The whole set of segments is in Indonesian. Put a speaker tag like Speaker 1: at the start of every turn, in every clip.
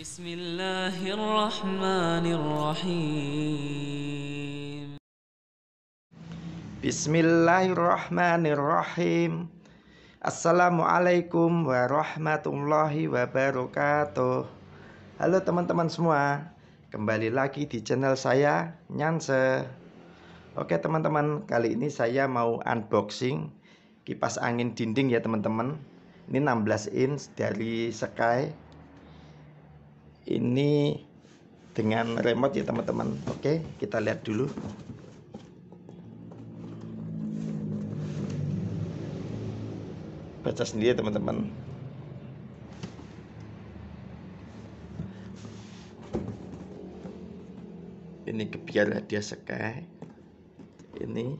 Speaker 1: بسم الله الرحمن الرحيم
Speaker 2: Bismillahirrahmanirrahim Assalamualaikum warahmatullahi wabarakatuh Halo teman-teman semua Kembali lagi di channel saya Nyanse Oke teman-teman Kali ini saya mau unboxing Kipas angin dinding ya teman-teman Ini 16 inch dari Sky ini dengan remote ya teman-teman. Oke kita lihat dulu. Baca sendiri ya, teman-teman. Ini kebiar hadiah sekai ini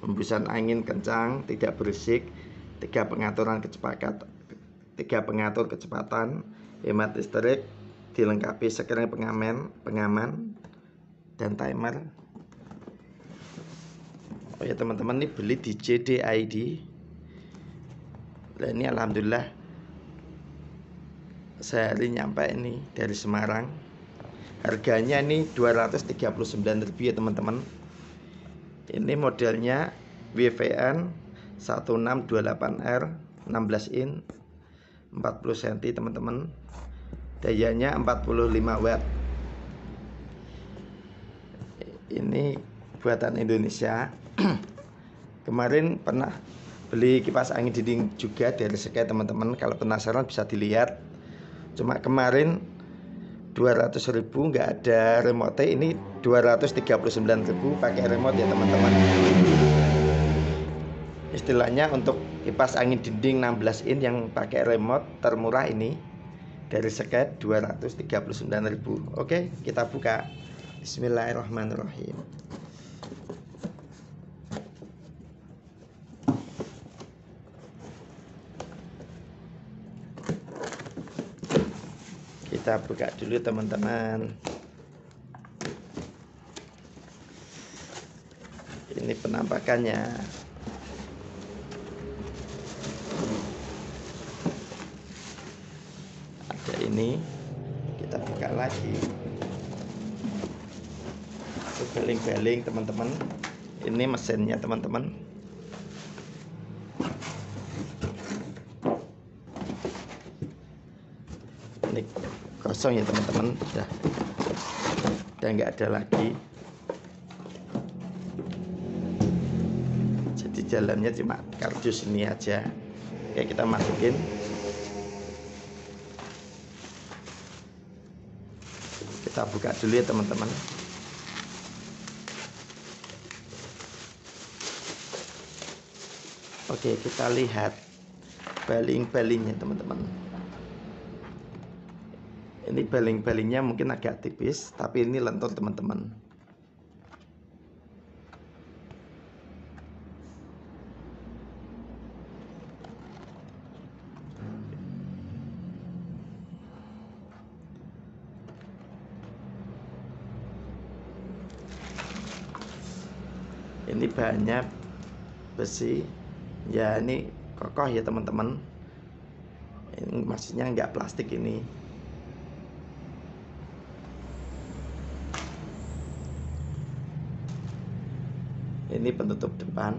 Speaker 2: hembusan angin kencang tidak berisik tiga pengaturan kecepatan tiga pengatur kecepatan hemat listrik dilengkapi sekring pengaman pengaman dan timer oh ya teman-teman ini beli di JDID Nah, ini alhamdulillah sehari nyampe ini dari Semarang. Harganya ini 239 ribu ya teman-teman. Ini modelnya WVN 1628R 16 in 40 cm teman-teman. Dayanya 45 watt. Ini buatan Indonesia. Kemarin pernah beli kipas angin dinding juga dari Sky teman-teman. Kalau penasaran bisa dilihat. Cuma kemarin 200 ribu nggak ada remote ini 239 ribu pakai remote ya teman-teman. Istilahnya untuk kipas angin dinding 16 in yang pakai remote termurah ini dari Sky 239 ribu. Oke kita buka. Bismillahirrahmanirrahim. Kita buka dulu teman-teman. Ini penampakannya ada ini kita buka lagi. Beling-beling teman-teman. Ini mesinnya teman-teman. Ini kosong ya teman-teman. Udah udah nggak ada lagi. Jadi jalannya cuma kardus ini aja. Oke kita masukin kita buka dulu ya teman-teman. Oke kita lihat baling-balingnya teman-teman. Ini baling-balingnya mungkin agak tipis tapi ini lentur teman-teman ini bahannya besi. Ya ini kokoh ya teman-teman. Ini maksudnya nggak plastik ini. Ini penutup depan.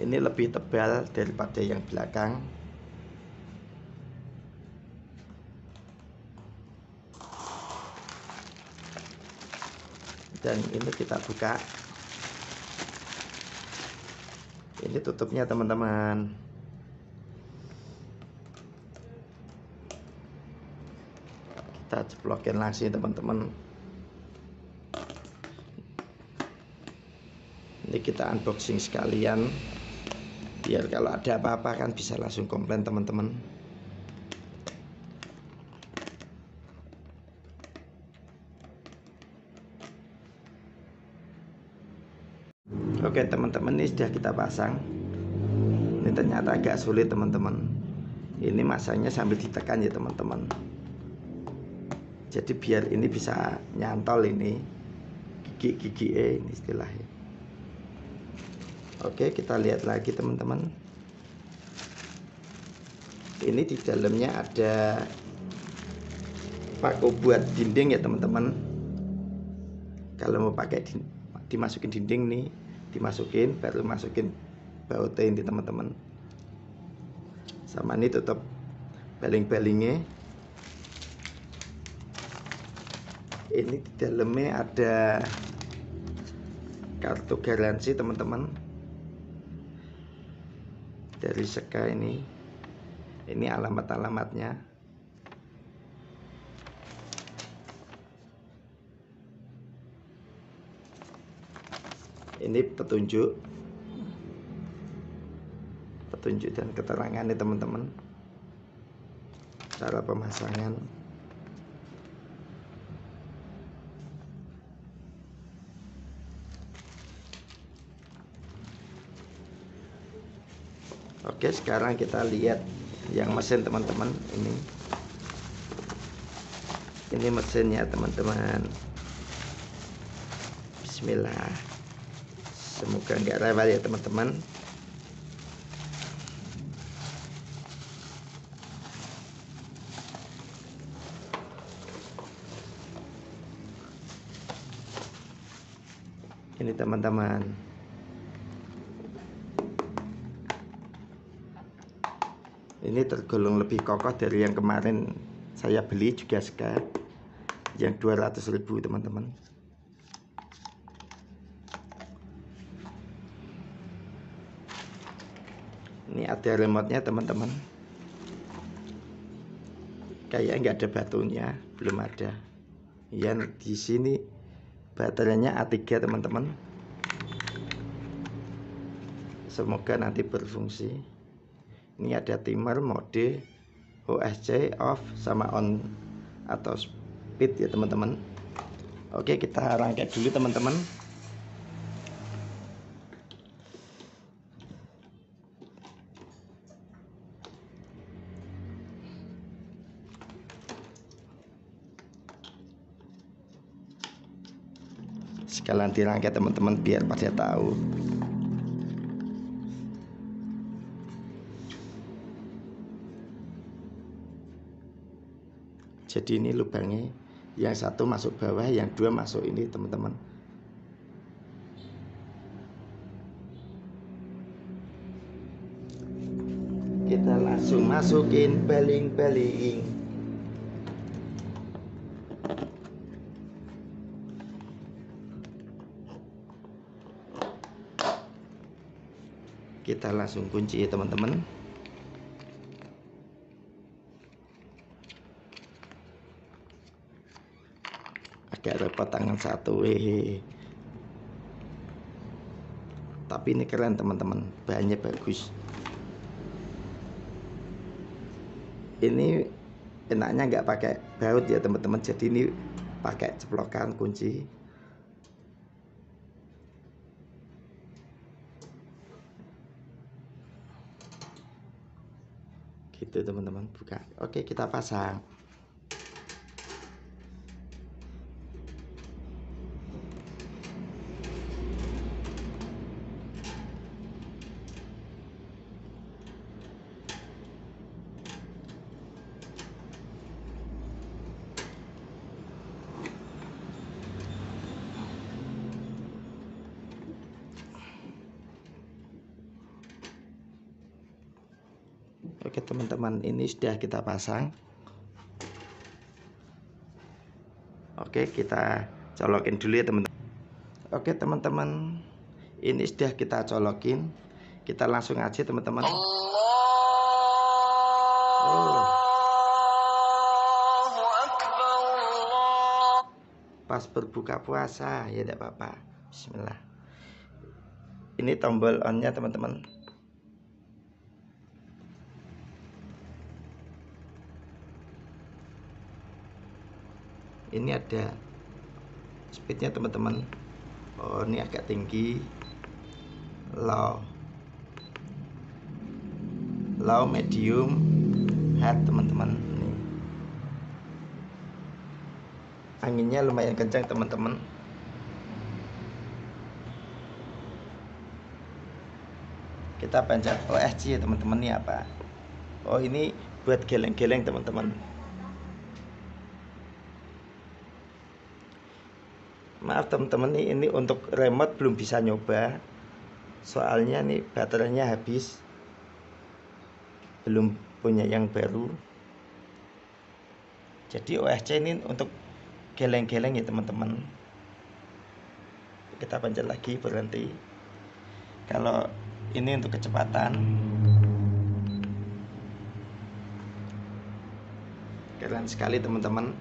Speaker 2: Ini lebih tebal daripada yang belakang. Dan ini kita buka ini tutupnya teman-teman. Kita ceplokin langsung teman-teman. Ini kita unboxing sekalian. Biar kalau ada apa-apa kan bisa langsung komplain teman-teman oke teman-teman ini sudah kita pasang. Ini ternyata agak sulit teman-teman. Ini masanya sambil ditekan ya teman-teman. Jadi biar ini bisa nyantol ini gigi-gigi E ini istilahnya Oke, kita lihat lagi teman-teman. Ini di dalamnya ada paku buat dinding ya teman-teman. Kalau mau pakai di, dimasukin dinding nih dimasukin baru masukin baut ini teman-teman. Sama ini tutup baling-balingnya. Ini di dalamnya ada kartu garansi teman-teman. Dari Seka ini. Ini alamat-alamatnya ini petunjuk. Petunjuk dan keterangan nih teman-teman. Cara pemasangan. Oke sekarang kita lihat yang mesin teman-teman. Ini. Ini mesinnya teman-teman. Bismillah semoga nggak rewel ya teman-teman. Ini teman-teman. Ini tergolong lebih kokoh dari yang kemarin saya beli juga sekarang yang 200.000 teman-teman ini ada remote-nya teman-teman. Kayak nggak ada batunya belum ada. Ya di sini baterainya A3 teman-teman. Semoga nanti berfungsi. Ini ada timer mode OSC off sama on atau speed ya teman-teman. Oke kita rangkai dulu teman-teman sekalian dirangkai teman-teman biar pada tahu. Jadi ini lubangnya yang satu masuk bawah yang dua masuk ini teman-teman. Kita langsung masukin baling-baling kita langsung kunci ya teman-teman. Agak repot tangan satu hehe. Tapi ini keren teman-teman. Bahannya bagus. Ini enaknya nggak pakai baut ya teman-teman. Jadi ini pakai ceplokan kunci gitu teman-teman. Buka. Oke kita pasang Oke teman-teman ini sudah kita pasang. Oke kita colokin dulu ya teman-teman. Oke teman-teman ini sudah kita colokin. Kita langsung aja teman-teman. Oh. pas berbuka puasa ya tidak apa-apa. Bismillah. Ini tombol onnya teman-teman ini ada speednya teman-teman. Oh ini agak tinggi. Low. Low medium hard teman-teman. Anginnya lumayan kencang teman-teman. Kita pencet OSC ya teman-teman ini apa? Oh ini buat geleng-geleng teman-teman maaf teman-teman ini, ini untuk remote belum bisa nyoba. Soalnya nih baterainya habis. Belum punya yang baru. Jadi OSC ini untuk geleng-geleng ya teman-teman. Kita pencet lagi berhenti. Kalau ini untuk kecepatan. Keren sekali teman-teman.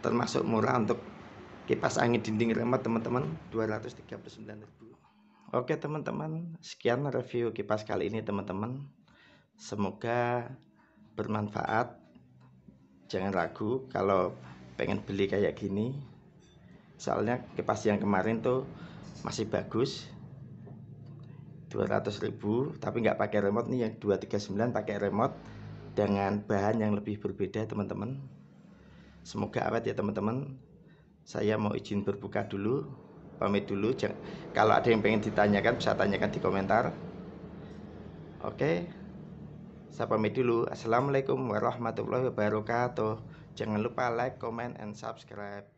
Speaker 2: Termasuk murah untuk kipas angin dinding remote teman-teman 239.000 Oke teman-teman sekian review kipas kali ini teman-teman. Semoga bermanfaat. Jangan ragu kalau pengen beli kayak gini. Soalnya kipas yang kemarin tuh masih bagus. 200.000 tapi nggak pakai remote nih. Yang 239 pakai remote dengan bahan yang lebih berbeda teman-teman. Semoga awet ya teman-teman saya mau izin berbuka dulu pamit dulu. Kalau ada yang pengen ditanyakan bisa tanyakan di komentar. Oke saya pamit dulu. Assalamualaikum warahmatullahi wabarakatuh. Jangan lupa like comment and subscribe